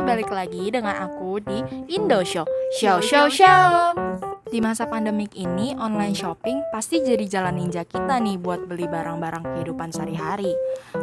Balik lagi dengan aku di Indo Show. Show, show, show. Di masa pandemik ini, online shopping pasti jadi jalan ninja kita nih buat beli barang-barang kehidupan sehari-hari.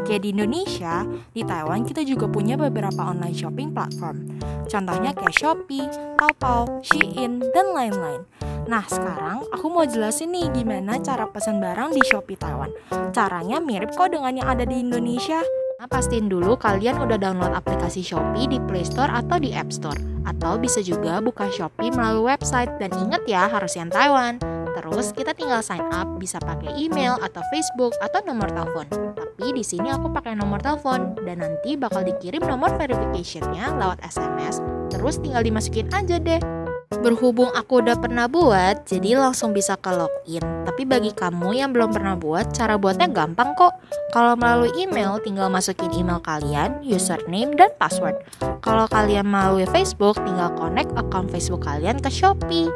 Kayak di Indonesia, di Taiwan kita juga punya beberapa online shopping platform. Contohnya kayak Shopee, Taobao, Shein, dan lain-lain. Nah, sekarang aku mau jelasin nih gimana cara pesan barang di Shopee Taiwan. Caranya mirip kok dengan yang ada di Indonesia. Nah, pastiin dulu kalian udah download aplikasi Shopee di Play Store atau di App Store. Atau bisa juga buka Shopee melalui website dan inget ya harus yang Taiwan. Terus kita tinggal sign up bisa pakai email atau Facebook atau nomor telepon. Tapi di sini aku pakai nomor telepon dan nanti bakal dikirim nomor verificationnya lewat SMS. Terus tinggal dimasukin aja deh. Berhubung aku udah pernah buat, jadi langsung bisa ke login. Tapi bagi kamu yang belum pernah buat, cara buatnya gampang kok. Kalau melalui email, tinggal masukin email kalian, username, dan password. Kalau kalian melalui Facebook, tinggal connect account Facebook kalian ke Shopee.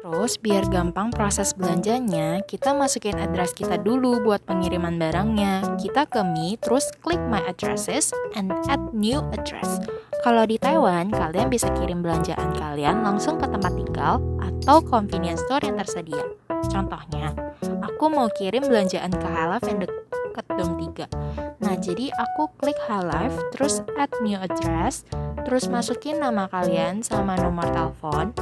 Terus biar gampang proses belanjanya, kita masukin address kita dulu buat pengiriman barangnya. Kita ke Me, terus klik My Addresses and add new address. Kalau di Taiwan, kalian bisa kirim belanjaan kalian langsung ke tempat tinggal atau convenience store yang tersedia. Contohnya, aku mau kirim belanjaan ke Highlife yang dekat Dom 3. Nah, jadi aku klik Highlife, terus add new address, terus masukin nama kalian sama nomor telepon,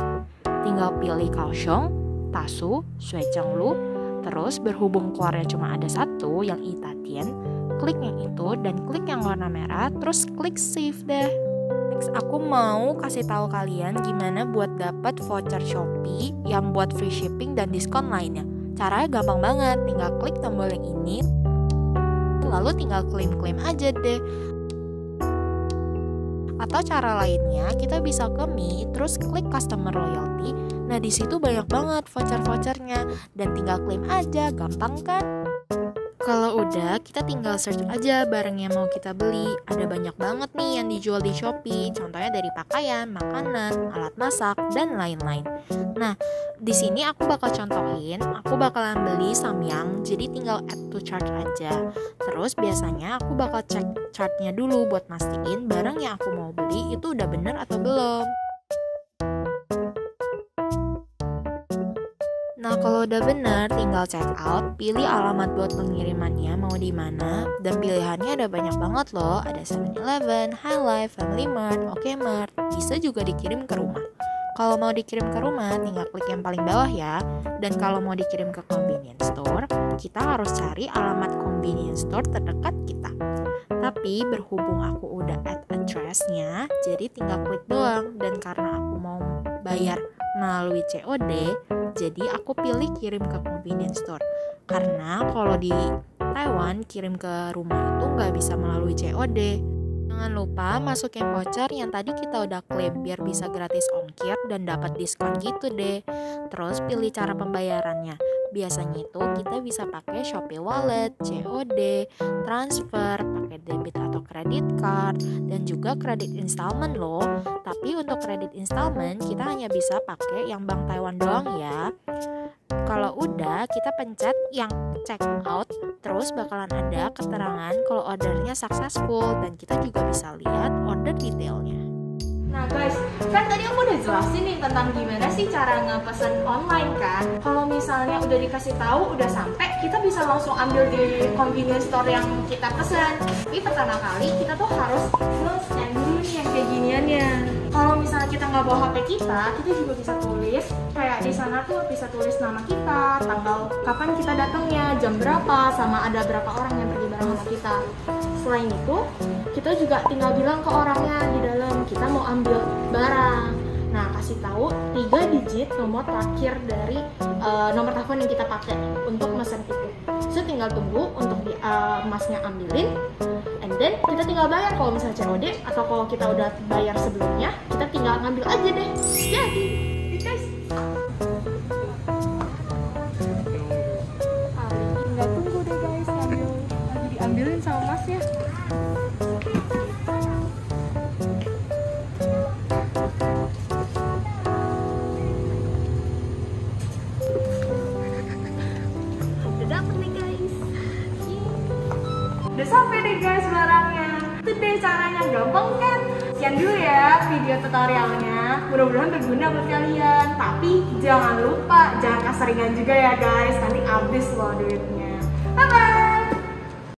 tinggal pilih Kaohsiung, Tasu, Suechenglu, terus berhubung keluarnya cuma ada satu yang Itatien, klik yang itu dan klik yang warna merah, terus klik save deh next aku mau kasih tahu kalian gimana buat dapat voucher Shopee yang buat free shipping dan diskon lainnya. Caranya gampang banget, tinggal klik tombol yang ini, lalu tinggal klaim-klaim aja deh. Atau cara lainnya, kita bisa ke Mi, terus klik customer loyalty. Nah, di situ banyak banget voucher-vouchernya dan tinggal klaim aja, gampang kan? Kalau udah, kita tinggal search aja barang yang mau kita beli. Ada banyak banget nih yang dijual di Shopee, contohnya dari pakaian, makanan, alat masak, dan lain-lain. Nah, di sini aku bakal contohin, aku bakalan beli Samyang, jadi tinggal add to chart aja. Terus biasanya aku bakal cek chartnya dulu buat mastiin barang yang aku mau beli itu udah bener atau belum. Nah, kalau udah bener, tinggal check out, pilih alamat buat pengirimannya mau di mana, dan pilihannya ada banyak banget loh. Ada 7-Eleven, High Life, Family Mart, OK Mart, bisa juga dikirim ke rumah. Kalau mau dikirim ke rumah, tinggal klik yang paling bawah ya. Dan kalau mau dikirim ke convenience store, kita harus cari alamat convenience store terdekat kita. Tapi berhubung aku udah add addressnya, jadi tinggal klik doang. Dan karena aku mau bayar melalui COD, jadi aku pilih kirim ke convenience store. Karena kalau di Taiwan kirim ke rumah itu nggak bisa melalui COD. Jangan lupa masukin voucher yang tadi kita udah klaim biar bisa gratis ongkir dan dapat diskon gitu deh. Terus pilih cara pembayarannya. Biasanya itu kita bisa pakai Shopee Wallet, COD, transfer, pakai debit atau kredit card, dan juga kredit installment loh. Tapi untuk kredit installment kita hanya bisa pakai yang Bank Taiwan doang ya. Kalau udah, kita pencet yang check out, terus bakalan ada keterangan kalau ordernya successful dan kita juga bisa lihat order detailnya. Nah guys, kan tadi aku udah jelasin nih tentang gimana sih cara ngepesan online kan. Kalau misalnya udah dikasih tahu udah sampai, kita langsung ambil di convenience store yang kita pesan. Tapi pertama kali kita tuh harus nge-scan dulu yang kayak giniannya. Kalau misalnya kita nggak bawa HP kita, kita juga bisa tulis kayak di sana tuh bisa tulis nama kita, tanggal kapan kita datangnya, jam berapa, sama ada berapa orang yang pergi bareng sama kita. Selain itu, kita juga tinggal bilang ke orangnya di dalam kita mau ambil barang. Nah, kasih tahu tiga digit nomor terakhir dari uh, nomor telepon yang kita pakai untuk mesen tinggal tunggu untuk di, uh, masnya ambilin, and then kita tinggal bayar kalau misalnya COD atau kalau kita udah bayar sebelumnya, kita tinggal ngambil aja deh. Jadi, guys. Tinggal tunggu deh guys, ngambil lagi diambilin sama masnya. Udah sampai deh guys barangnya Itu deh caranya gampang kan Sekian dulu ya video tutorialnya. Mudah-mudahan berguna buat kalian. Tapi jangan lupa jangan keseringan juga ya guys. Nanti habis loh duitnya. Bye bye.